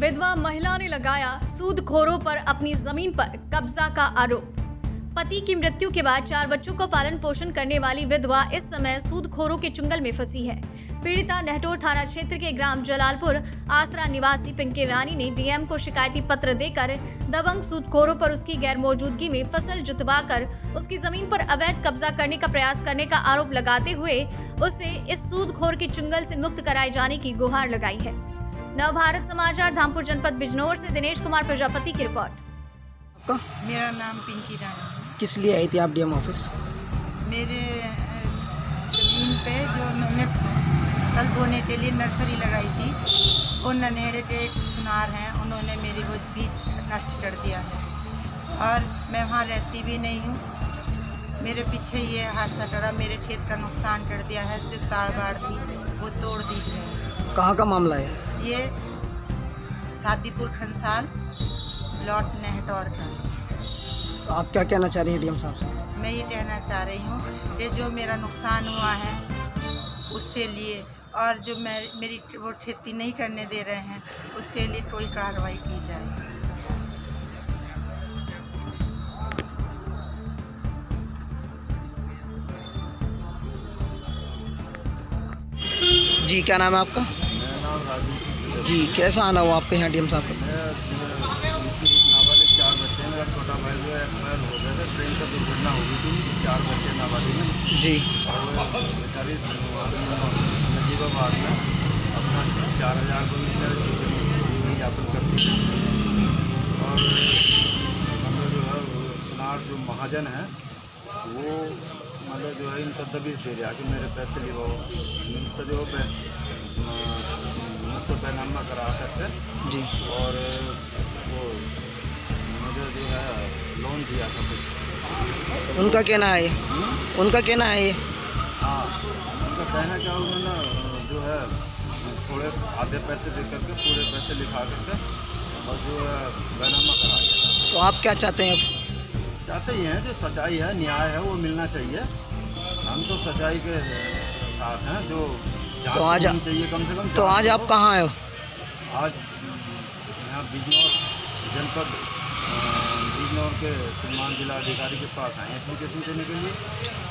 विधवा महिला ने लगाया सूदखोरों पर अपनी ज़मीन पर कब्जा का आरोप। पति की मृत्यु के बाद चार बच्चों को पालन पोषण करने वाली विधवा इस समय सूदखोरों के चुंगल में फंसी है। पीड़िता नेहटोर थाना क्षेत्र के ग्राम जलालपुर, आसरा निवासी पिंकी रानी ने डीएम को शिकायती पत्र देकर दबंग सूदखोरों पर उसकी गैर मौजूदगी में फ़सल जुतवाकर उसकी ज़मीन पर अवैध कब्जा करने का प्रयास करने का आरोप लगाते हुए उसे इस सूदखोर के चुंगल से मुक्त कराए जाने की गुहार लगाई है। नव भारत समाचार धामपुर जनपद बिजनौर से दिनेश कुमार प्रजापति की रिपोर्ट। मेरा नाम पिंकी रानी है। किस लिए आई थी आप डीएम ऑफ़िस? मेरे ज़मीन पे जो मैंने फ़सल बोने के लिए नर्सरी लगाई थी वो ननेड़े के एक सुनार हैं उन्होंने मेरी वो बीज नष्ट कर दिया है। और मैं वहाँ रहती भी नहीं हूँ। मेरे पीछे ये हादसा करा मेरे खेत का नुकसान कर दिया है जो ताड़ बाड़ थी वो तोड़ दी है। कहाँ का मामला है? ये सादीपुर खनसाल लॉट नेहटौर का। तो आप क्या कहना चाह रही हैं डीएम साहब से? मैं ये कहना चाह रही हूँ कि जो मेरा नुकसान हुआ है उसके लिए और जो मैं मेरी वो खेती नहीं करने दे रहे हैं उसके लिए कोई कार्रवाई की जाए। जी क्या नाम है आपका? जी कैसा आना हुआ आपके यहाँ डीएम साहब का? नाबालिग चार बच्चे हैं। मेरा छोटा भाई जो एक्सपायर हो गया था। ट्रेन का दुर्घटना हो गई थी चार बच्चे नाबालिग हैं। जी। और नजीबाबाद में अपना चार हज़ार को यापन करती है। और मतलब जो है सुनार जो महाजन है वो मतलब जो है इनका दबिश दे रहा कि मेरे पैसे लिवाओ मुझसे जो है मुझसे करा करके जी। और वो मुझे जो है लोन दिया था कुछ। उनका कहना है ये। उनका कहना है ये। हाँ उनका कहना क्या उन्होंने जो है थोड़े आधे पैसे दे करके पूरे पैसे लिखा करके और जो है बैनामा करा दिया तो आप क्या चाहते हैं अब? चाहते ही हैं जो सच्चाई है न्याय है वो मिलना चाहिए। हम तो सच्चाई के साथ हैं जो तो आज- चाहिए कम से कम तो आज आप कहाँ आए हो? आज यहाँ बिजनौर जनपद बिजनौर के श्रीमान जिला अधिकारी के पास आए एप्लीकेशन देने के लिए।